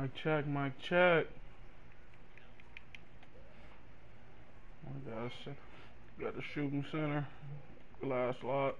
Mic check, mic check. I got a, got shooting center, glass lot.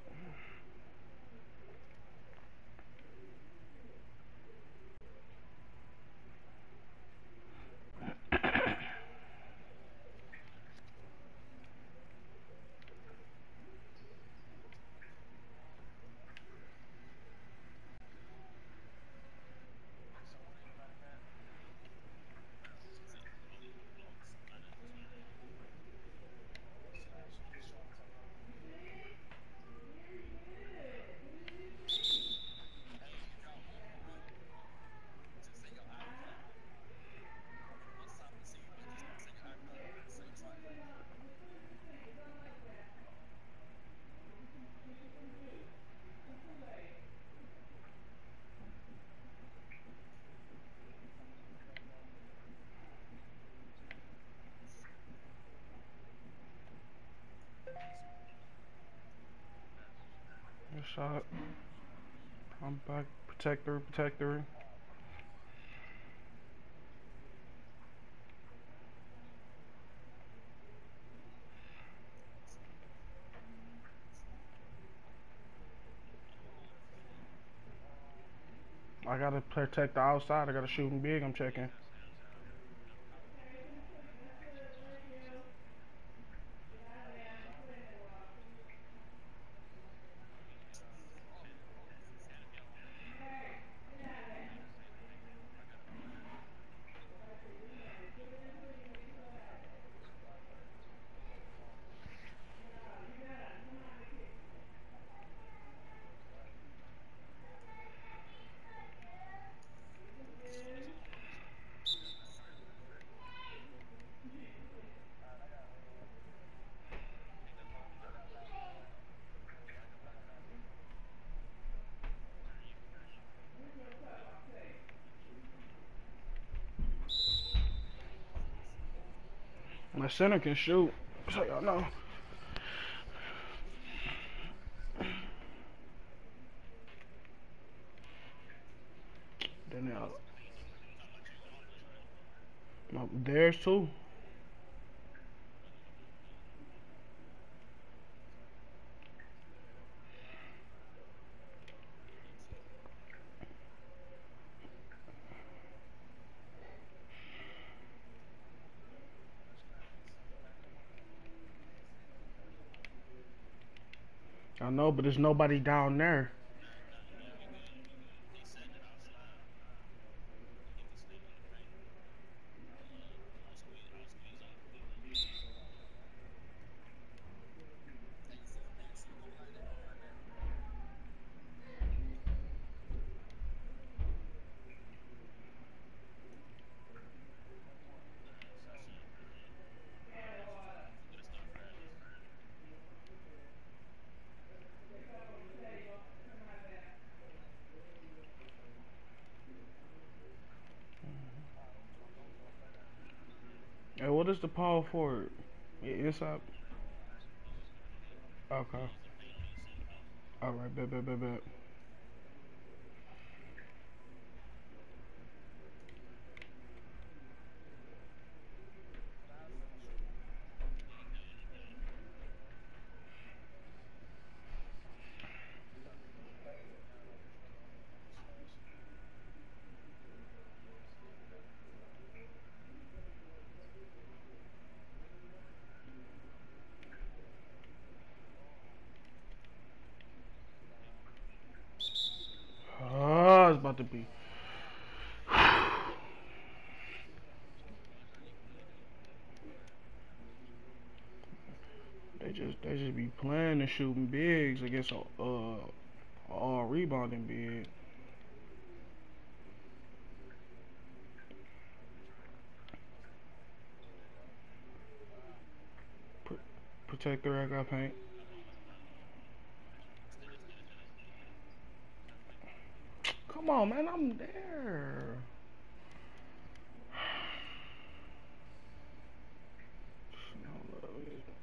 Shot. I'm back. Protector, protector. I gotta protect the outside. I gotta shoot him big. I'm checking. My center can shoot, so y'all know. Then. Uh, no, there's two. I know, but there's nobody down there. Hey, what is the power forward? It's up. Okay. All right, bet, bet, bet, bet. Oh, it's about to be. They just they just shooting bigs against a uh all rebounding big. Pr- Protector, I got paint. Come on, man, I'm there. No love is-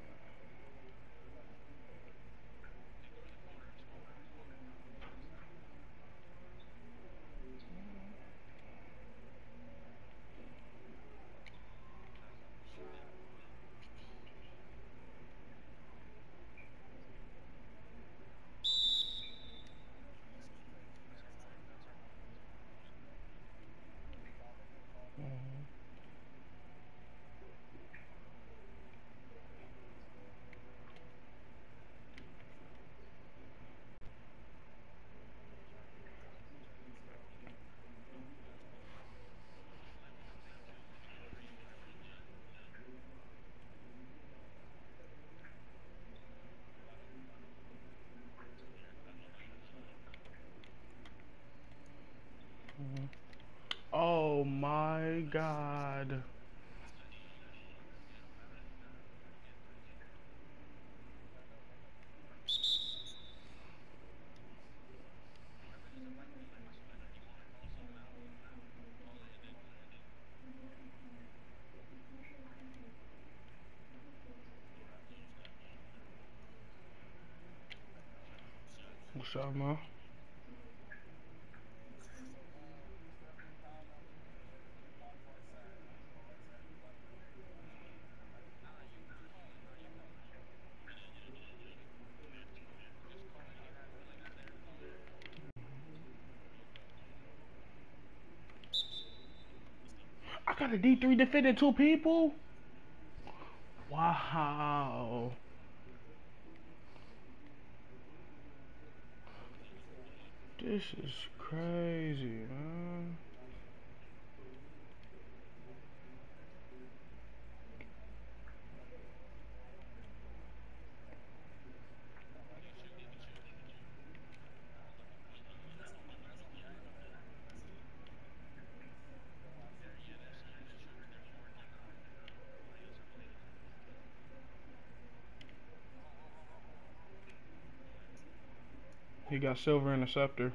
god. I got a D3 defending two people? Wow. This is crazy, man. Got silver interceptor.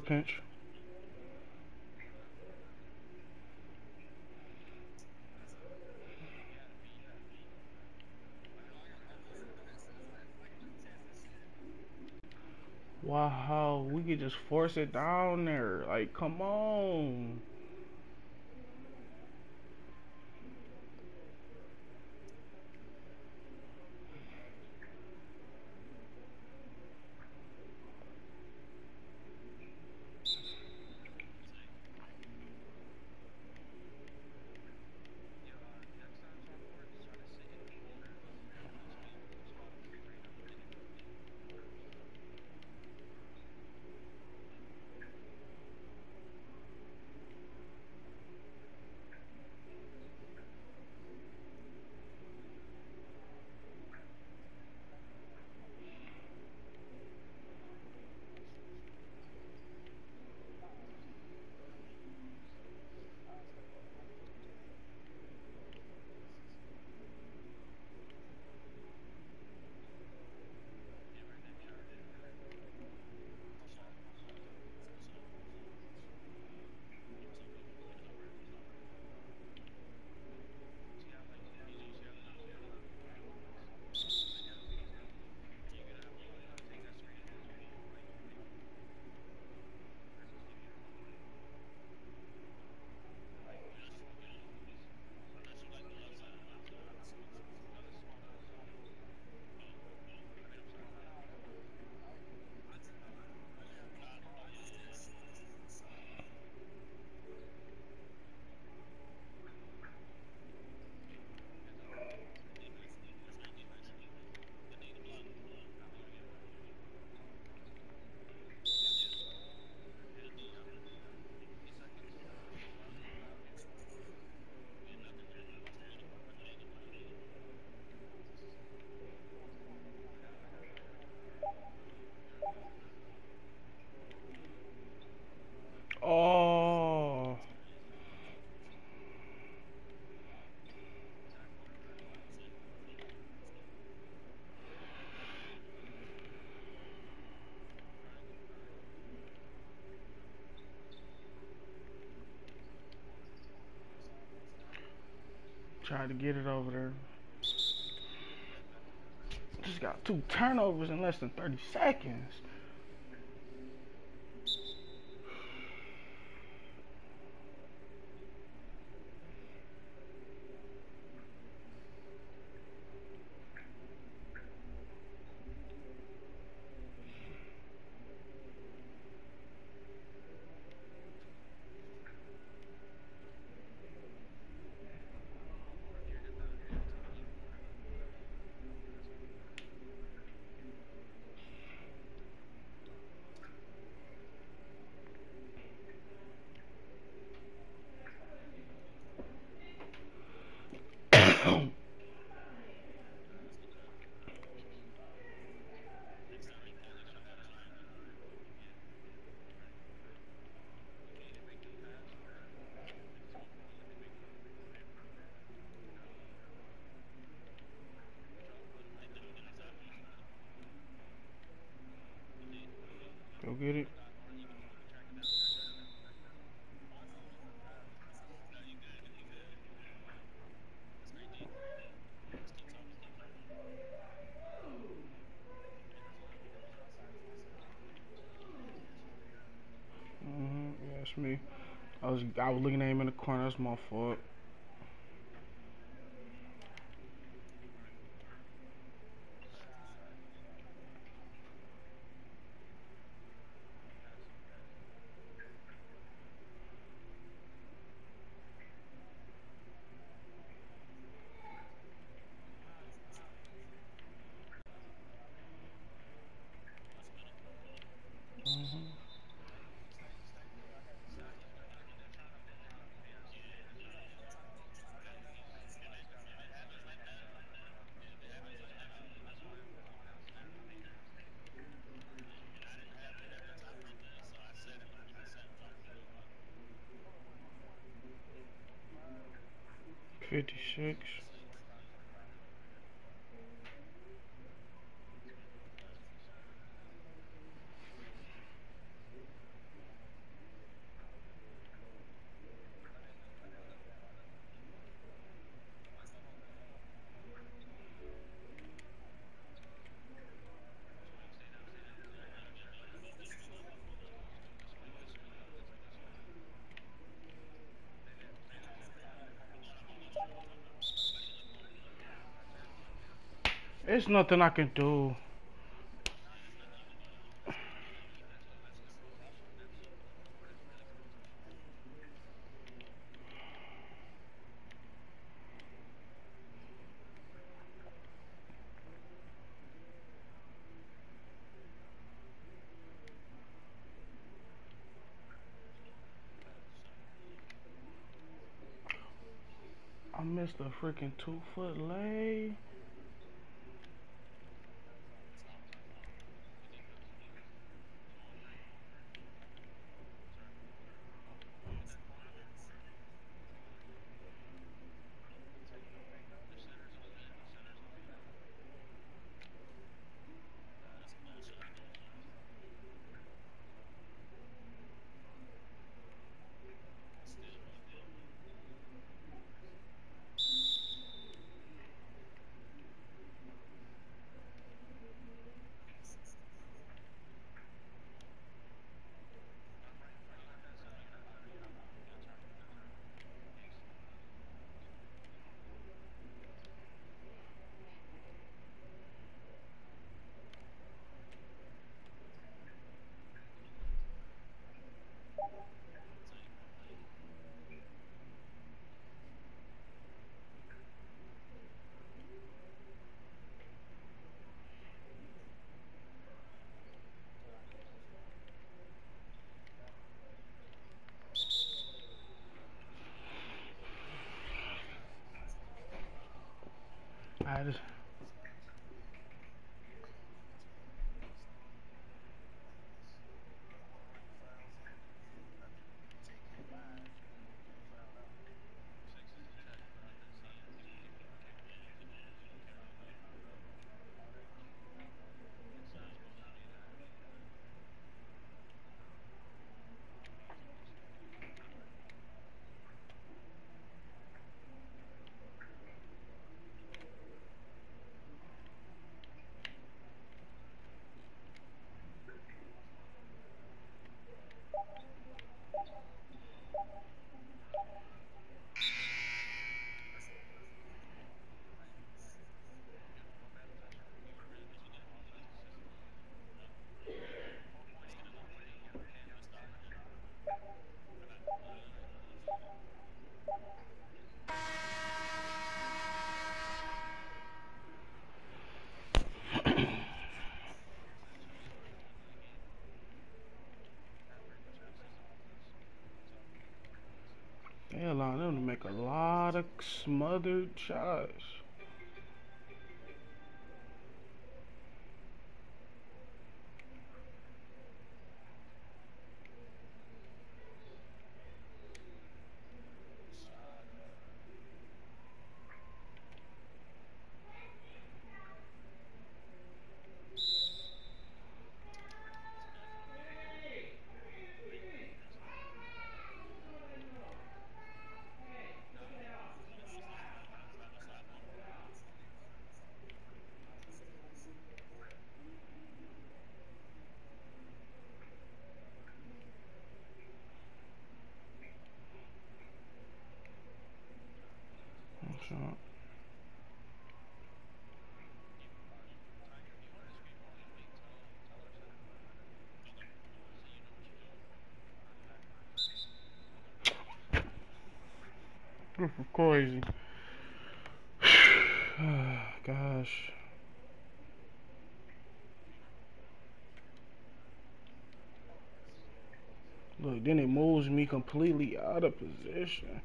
Good pinch. Wow, we could just force it down there. Like, come on. Tried to get it over there. Just got two turnovers in less than 30 seconds. Go get it. Mm-hmm. Yeah, that's me. I was looking at him in the corner. That's my fault. 56 There's nothing I can do. I missed a freaking two foot lay. I just smothered shots. shot. Crazy. Ah, gosh. Look, then it moves me completely out of position.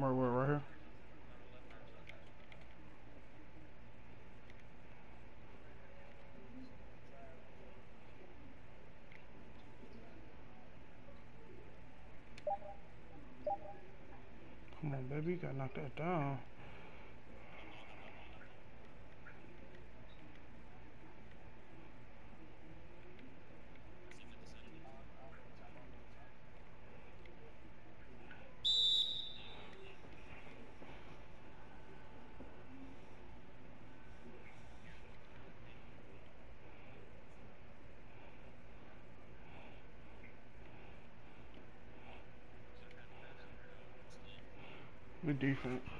Right, right here. Come on, baby, you gotta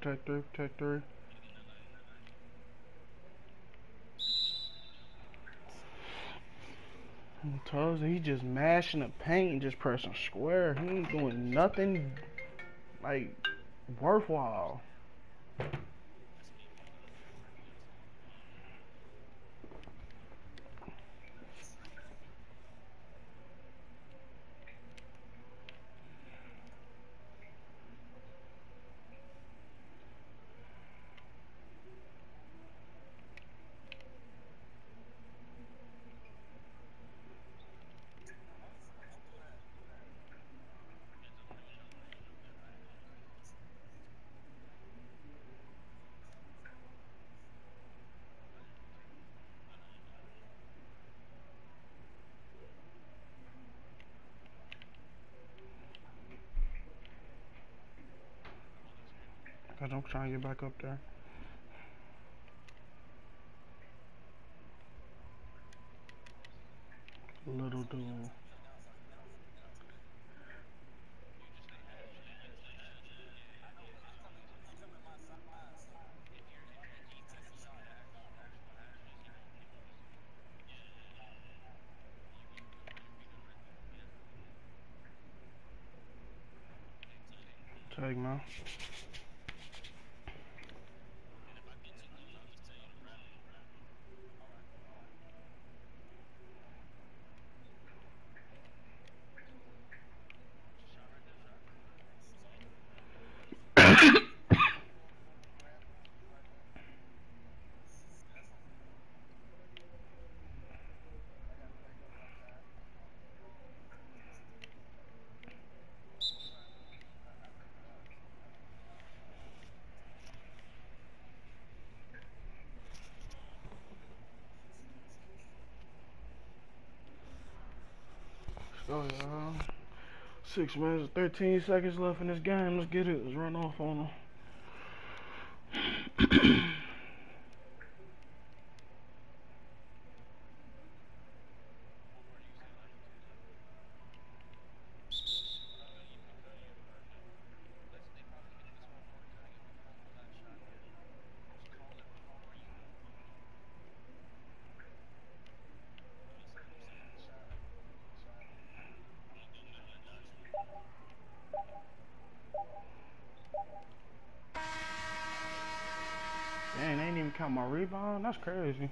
Protect three, protect three. Toes, he just mashing the paint and just pressing square. He ain't doing nothing like worthwhile. Cause I'm trying to get back up there. Little dude. Take man. Oh, y'all. Six minutes, 13 seconds left in this game. Let's get it. Let's run off on them. count my rebound. That's crazy.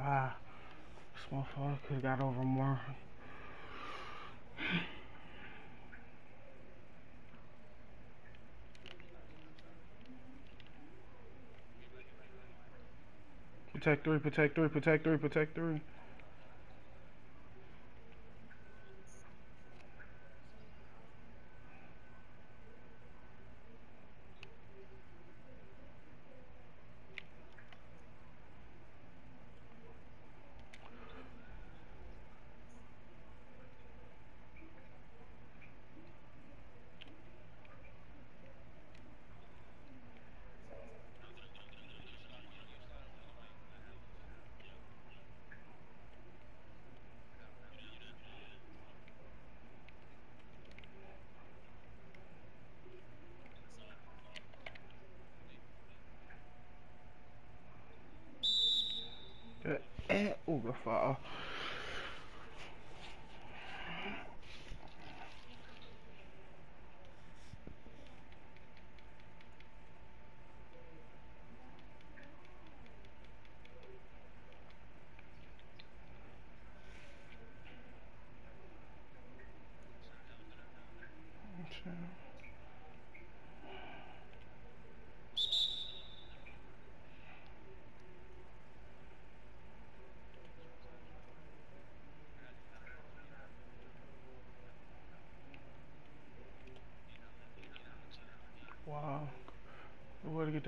Ah, this motherfucker could have got over more. Protect three, protect three, protect three, protect three.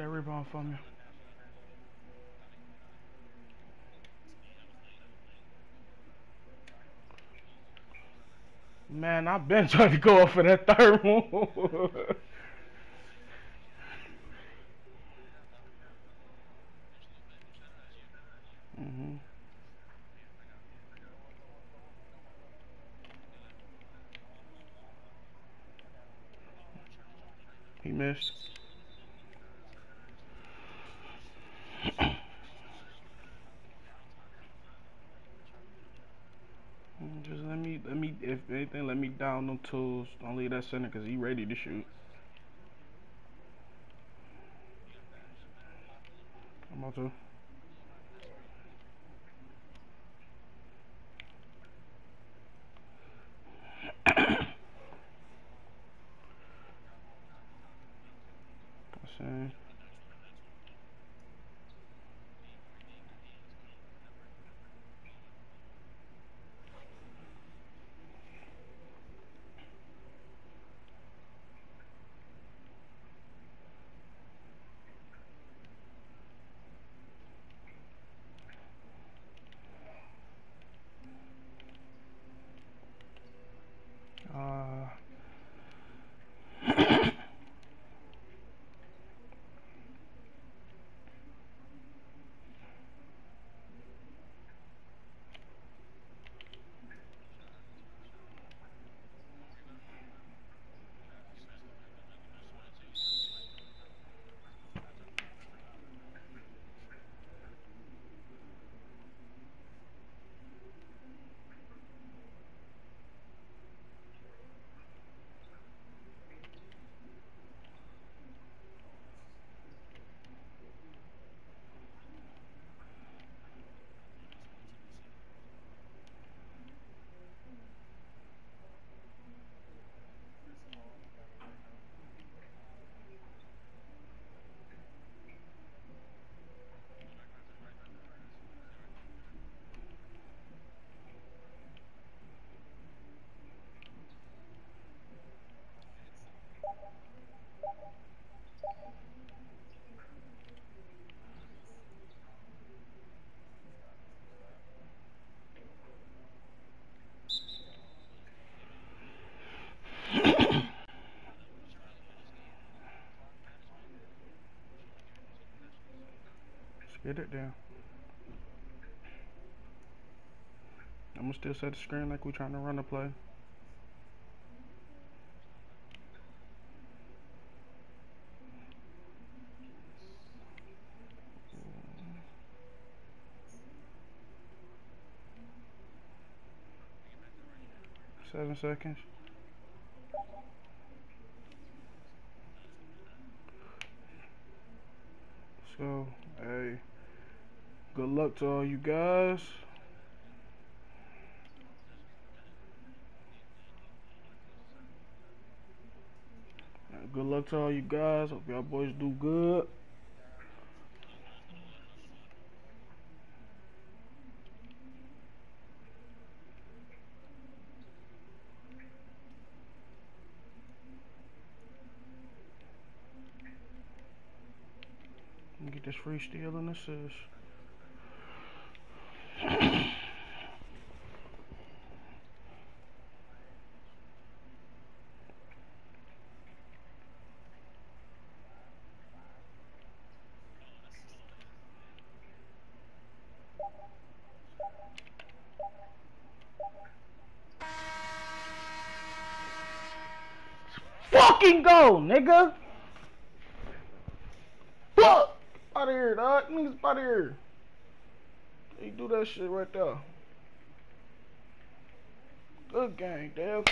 That rebound from you. Man, I've been trying to go off for that third one. mm-hmm. He missed. Just let me, let me, if anything, let me down them tools. Don't leave that center because he ready to shoot. I'm about to. Get it down. I'm gonna still set the screen like we're trying to run the play. Seven seconds. So, hey, good luck to all you guys. Good luck to all you guys. Hope y'all boys do good. Get this free steal and assist. Fucking go, nigga! Fuck! Out of here, dog. Niggas out of here. He do that shit right there. Good game, Dale.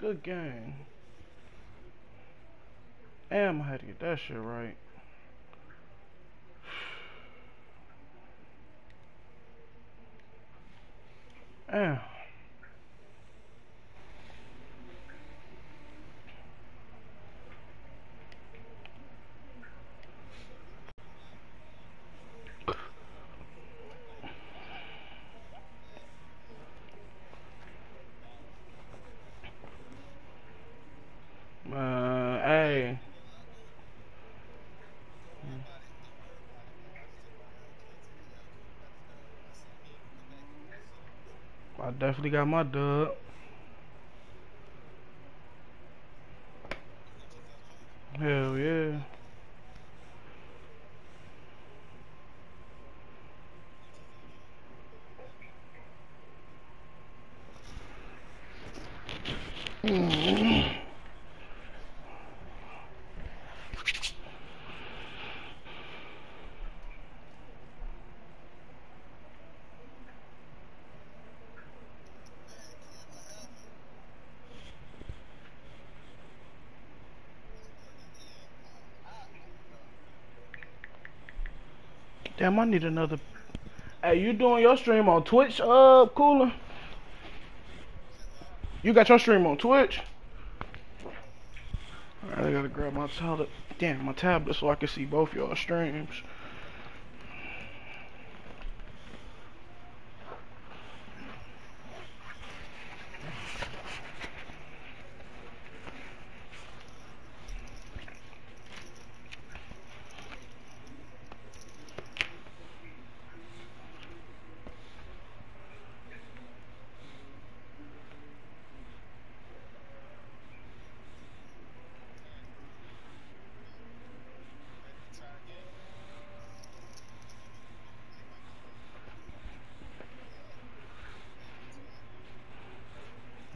Good game. Damn, I had to get that shit right. Damn. Uh, hey. I definitely got my dub. Hell yeah. Damn, I need another. Hey, you doing your stream on Twitch, uh, Cooler? You got your stream on Twitch? Alright, I gotta grab my tablet. Damn, my tablet so I can see both y'all streams.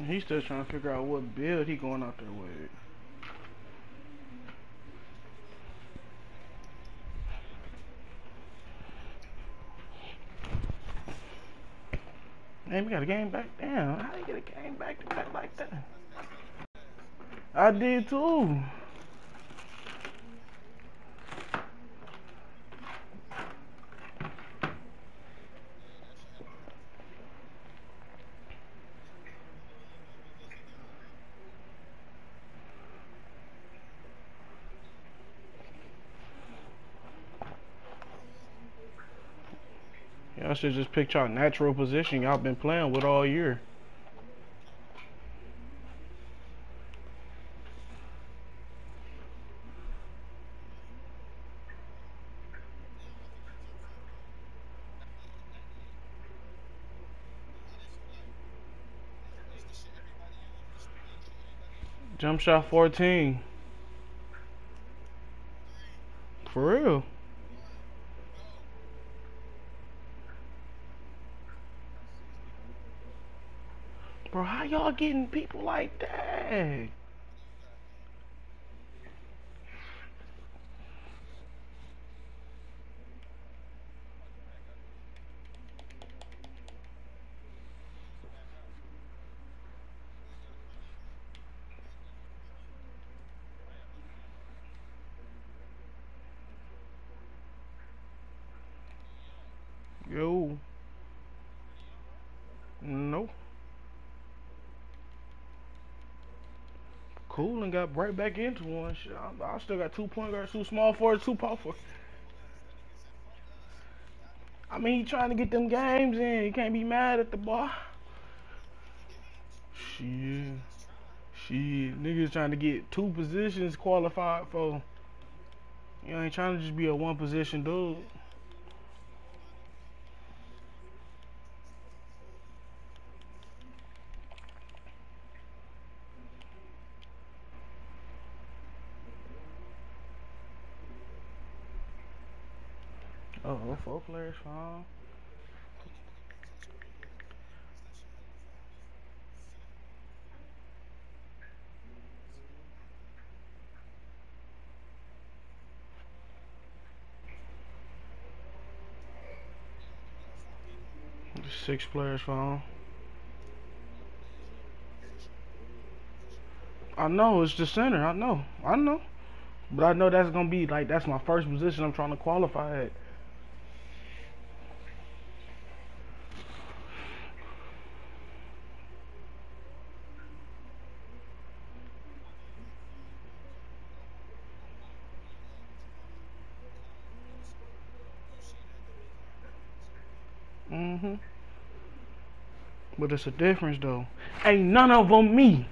He's still trying to figure out what build he going out there with. Man, we got a game back. Damn, how you get a game back to back like that? I did too. Just pick y'all natural position y'all been playing with all year. Jump shot 14. For real. Bro, how getting people like that? Yo. Nope. Cool and got right back into one. Shit, I, I still got two point guards, two small forwards, two power forwards. I mean, he trying to get them games in. He can't be mad at the boy. Shit. Shit. Niggas trying to get two positions qualified for. You ain't trying to just be a one position dude. Four players fine. six players phone. I know it's the center. I know. I know. But I know that's gonna be like that's my first position I'm trying to qualify at. Mm-hmm. It's a difference though. Ain't none of them me.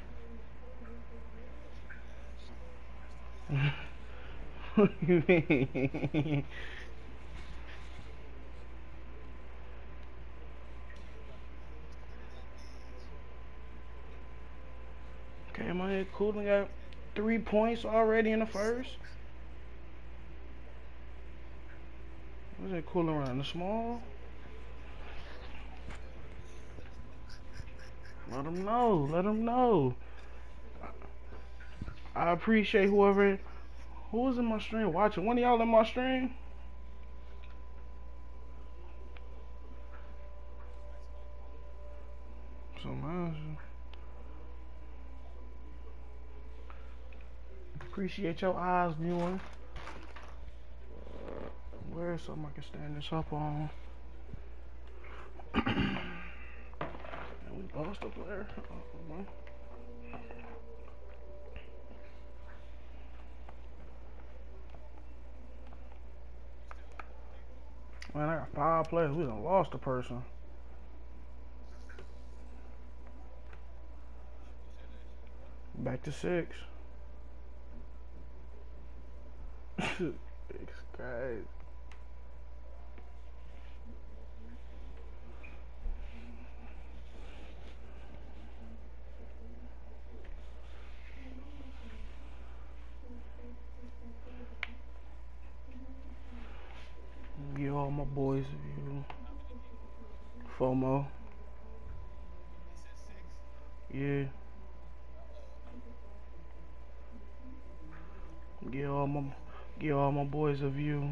Okay, my head cool. We got three points already in the first. What's it cool around? The small? Let them know. Let them know. I appreciate whoever who was in my stream watching. One of y'all in my stream? So man, appreciate your eyes viewing. Where is something I can stand this up on? We lost a player. Oh, my. Man, I got five players. We done lost a person. Back to six. six guys. All my boys a view. FOMO. Yeah. Get all my give all my boys a view.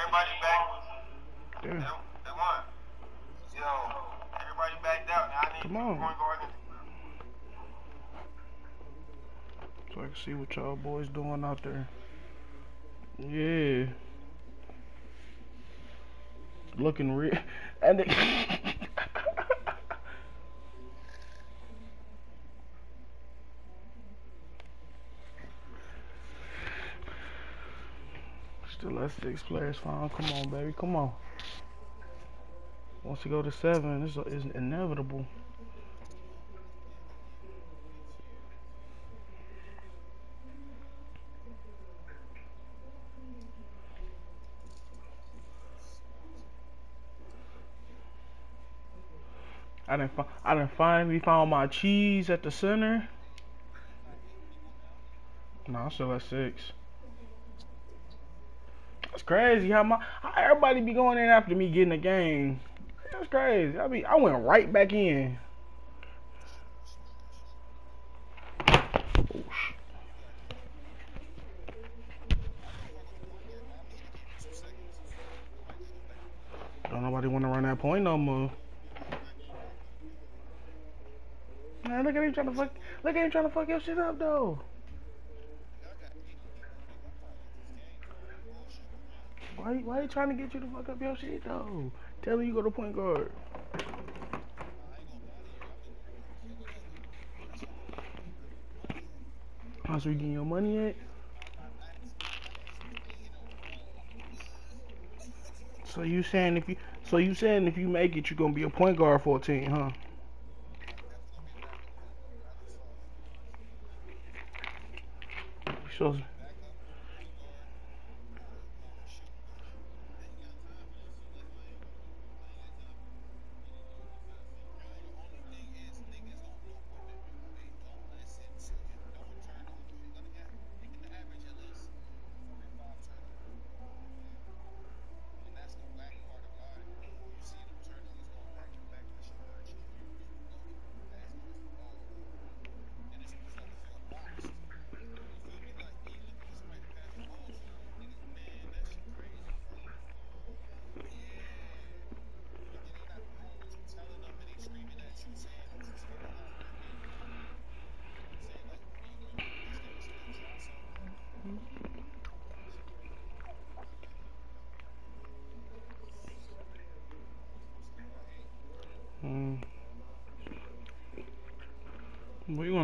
Everybody back. Yeah. They, they won. Yo, everybody backed out. Now I need Come two on. point guard. So I can see what y'all boys doing out there. Yeah. Looking real. And they Still at six players fine. Come on, baby. Come on. Once you go to seven, it's, it's inevitable. I didn't find I didn't finally found my cheese at the center. No, I'm still at six. That's crazy how my how everybody be going in after me getting a game. That's crazy. I be I went right back in. Don't nobody want to run that point no more. Man, look at him trying to fuck. Look at him trying to fuck your shit up though. Why, why you trying to get you to fuck up your shit though? Tell him you go to point guard. Oh, How's we getting your money yet? So you saying if you so you saying if you make it, you're gonna be a point guard for a team, huh? So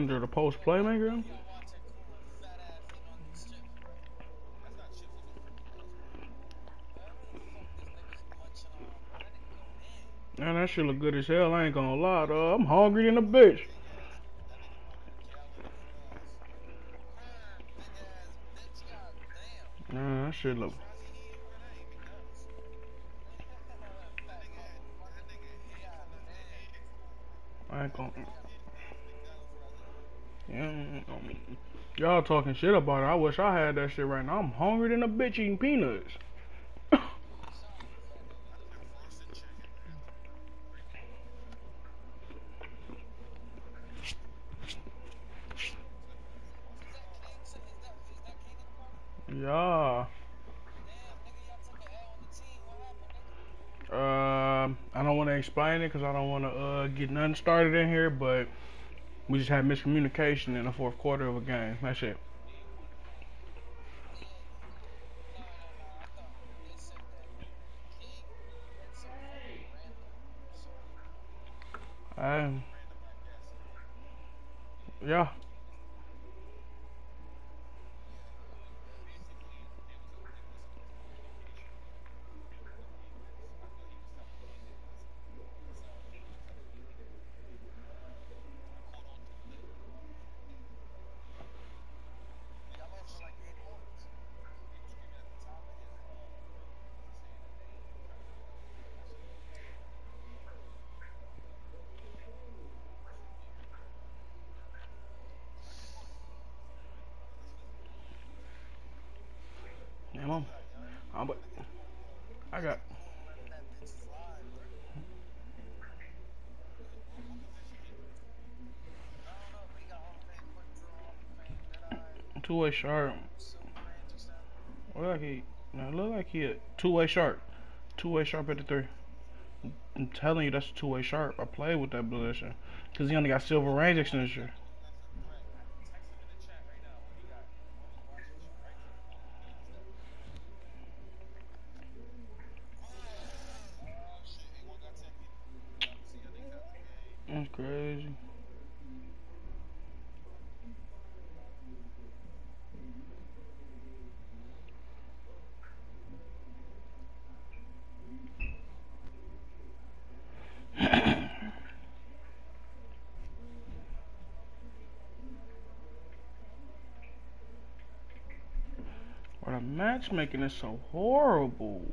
Do? The post playmaker? Man, that shit look good as hell. I ain't gonna lie, though. I'm hungry than a bitch. Man, that shit look. I ain't gonna. Yeah, y'all talking shit about it. I wish I had that shit right now. I'm hungry than a bitch eating peanuts. yeah. Um, I don't want to explain it because I don't want to uh, get nothing started in here, but we just had miscommunication in the fourth quarter of a game. That's it. Um, yeah. Yeah, mom. I'm, but I got two way sharp. Look like he, look like he a two way sharp. Two way sharp at the three. I'm telling you, that's a two way sharp. I played with that position because he only got silver range extension. That's crazy. Or the matchmaking is so horrible.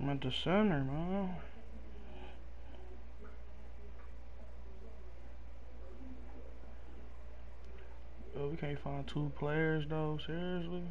I'm at the center, man. Oh, we can't find two players though, seriously?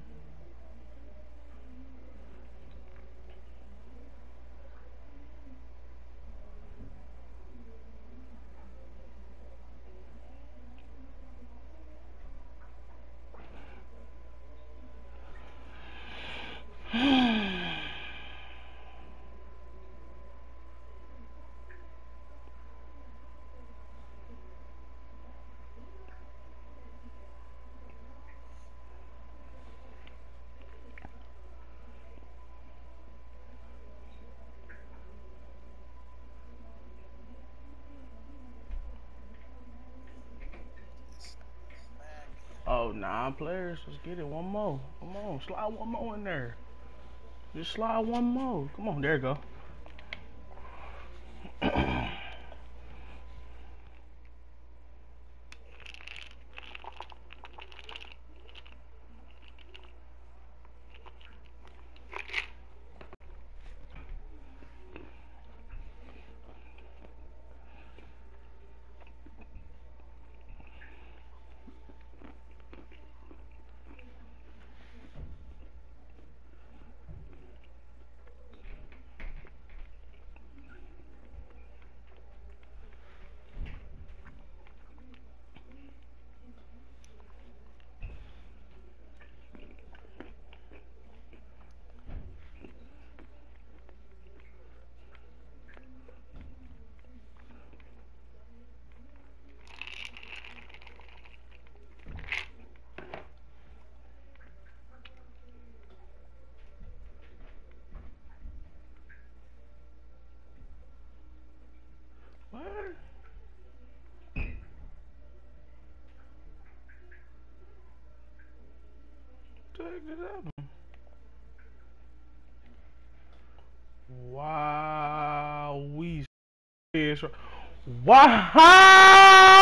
Oh, nine players. Let's get it. One more. Come on. Slide one more in there. Just slide one more. Come on. There you go. What? Take it out. Wow, we. Wow.